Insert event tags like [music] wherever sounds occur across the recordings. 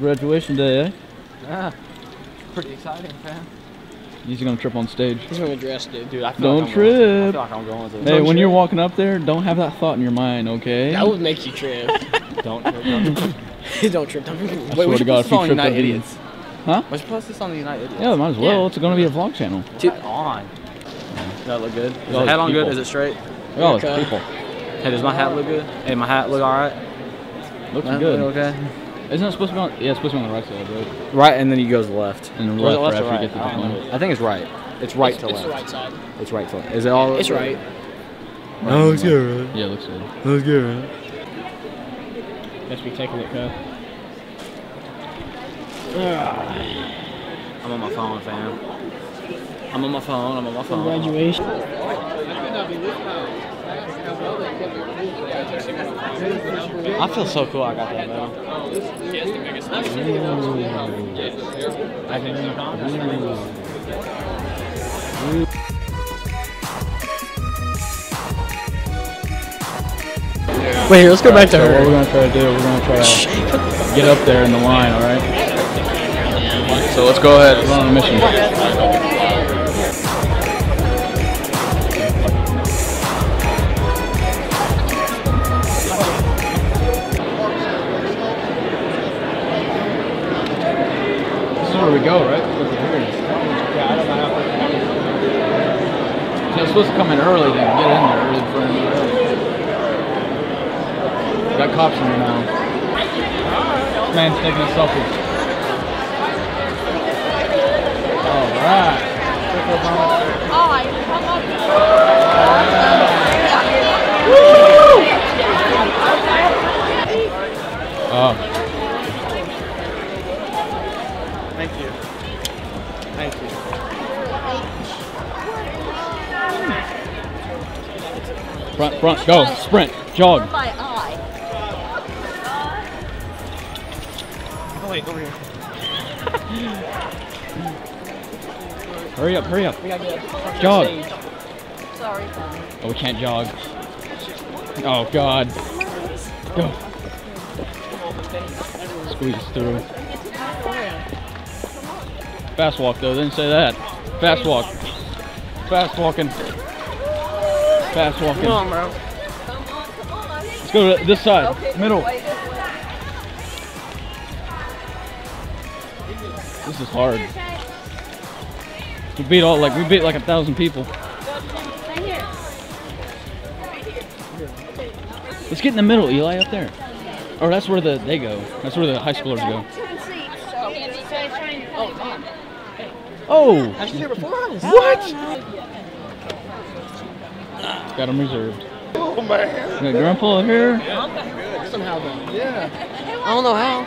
graduation day, eh? Yeah. Pretty exciting, man. He's gonna trip on stage. He's gonna dress, dude. Dude, I feel Don't like I'm Going, I trip. feel like I'm going to. Hey, Don't when you're walking up there, don't have that thought in your mind, okay? That would make you trip. [laughs] Don't trip. Don't trip. [laughs] don't trip. Don't trip. I Wait, swear we to should God, post if you trip, United Idiots. Huh? We should post this on the United Idiots. Yeah, might as well. Yeah. It's gonna be a vlog channel. Dude, on. Does that look good? Is Oh, the hat on good? Is it straight? Oh, it's Okay. people. Hey, does my hat look good? Hey, my hat look alright? Looks good. look Okay. Isn't it supposed to be on? Yeah, it's supposed to be on the right side, right? Right, and then he goes left. And then Or is it left left for or after you right? get to I the don't point. I think it's right. It's right it's, to it's left. the right side. It's right to left. Is it all? It's right. Oh, it's good. right? Yeah, it looks good. Oh, looks good. Let's be taking it, huh? I'm on my phone, fam. I'm on my phone. I'm on my phone. Graduation. I feel so cool. I got that medal. Wait, here, let's go back to So what we're gonna try to do, we're gonna try to get up there in the line, all right? So let's go ahead. We're on a mission. Go, right? So it's supposed to come in early then, get in there early for him. Got cops in here now. This man's taking a selfie. Alright. Oh, Thank you. Thank you. front, front, go, sprint, jog. my eye. Oh, wait, over here. [laughs] Hurry up, hurry up. We gotta get Jog. Sorry. Oh, we can't jog. Oh, God. Go. Squeeze through. Fast walk, though. Didn't say that. Fast walk. Fast walking. Fast walking. Come on, bro. Let's go to this side. Middle. This is hard. We beat all like we beat like a thousand people. Let's get in the middle, Eli, up there. Or that's where the they go. That's where the high schoolers go. Oh, I was here before us. what? Got them reserved. Oh man. Got grandpa here. Somehow, though. Yeah. I don't know how.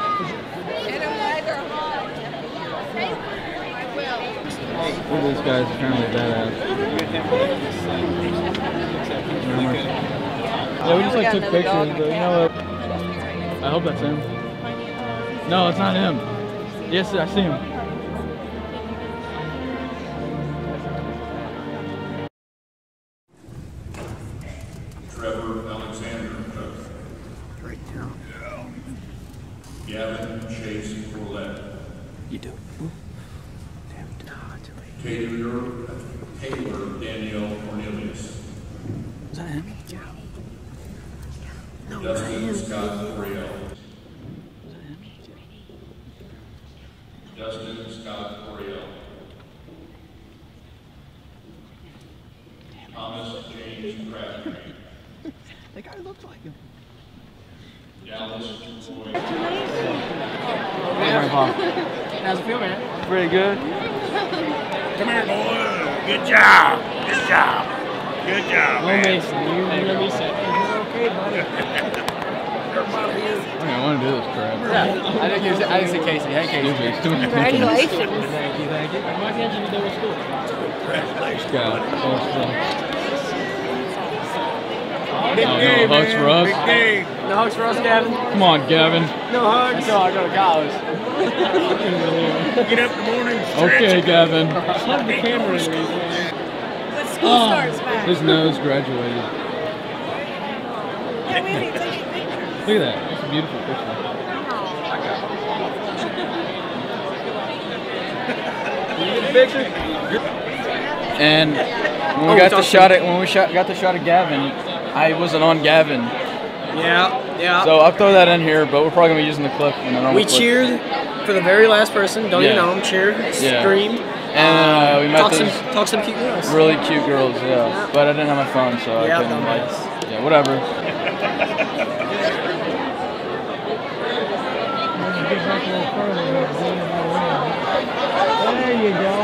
Look at these guys apparently badass. Yeah, we just like took pictures, but you know what? I hope that's him. No, it's not him. Yes, I see him. Gavin Chase Corlett. You do. Taylor, uh, Taylor Danielle Cornelius. Is that him? Yeah. No, Dustin Scott Coriel. Dustin Scott Coriel. Thomas James Crabtree. [laughs] That guy looks like him. Dallas Roy. How's it feel, man? Pretty good. Come here, boy. Good job. Good job. Good job, No Mason. You, you're gonna set. okay, buddy. I want to do this crap. Yeah, I didn't, use. I didn't say Casey. Hey, Casey. Stupid. It's too much attention. Congratulations. Thank you, thank you. Why can't you do with school? God. Oh, Big no, game, no hugs man. for us. Big game. No hugs for us, Gavin. Come on, Gavin. No hugs. No, I go to college. [laughs] Get up in the morning. Okay, Gavin. Plug the camera in. But school oh, starts back. His nose graduated. Look at that. That's a beautiful picture. And when we oh, got the shot at when we shot got the shot of Gavin, I wasn't on Gavin, Yeah, yeah. so I'll throw that in here. But we're probably gonna be using the clip in the normal we clip. cheered for the very last person. Don't even Yeah. know him. Cheered, Yeah. screamed. And uh, we met talk some, talk some cute girls. really cute girls, yeah. But I didn't have my phone, so I couldn't like, yeah, whatever. [laughs] There you go.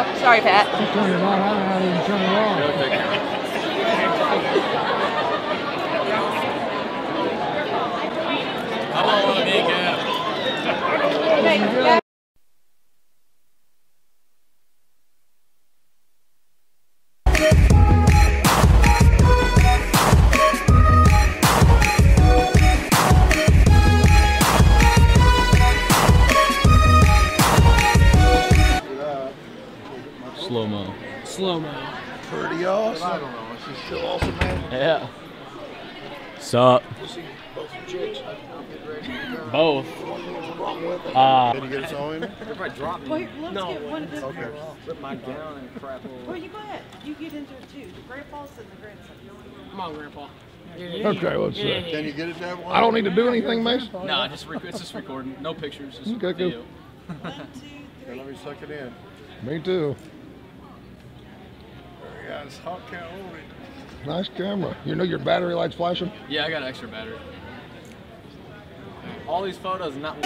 Oh, sorry, Pat. Turn it on. I don't know how to turn it on. Slow mo. Pretty awesome. I don't know. She's still awesome, man. Yeah. Sup? Both. Uh, Did you get us all in? Wait, let's get one of them. Okay. Well, you go ahead. You get into it too. The grandpas and the grandsons. Come on, Grandpa. Okay, let's see. Can you get it that one? I don't need to do anything, Mason. Nah, just rec- it's just recording. No pictures. Just Okay, video. One, two, Okay, let me suck it in. Me too. Yeah, it's hot count on. Nice camera. You know your battery light's flashing? Yeah, I got an extra battery. All these photos, not.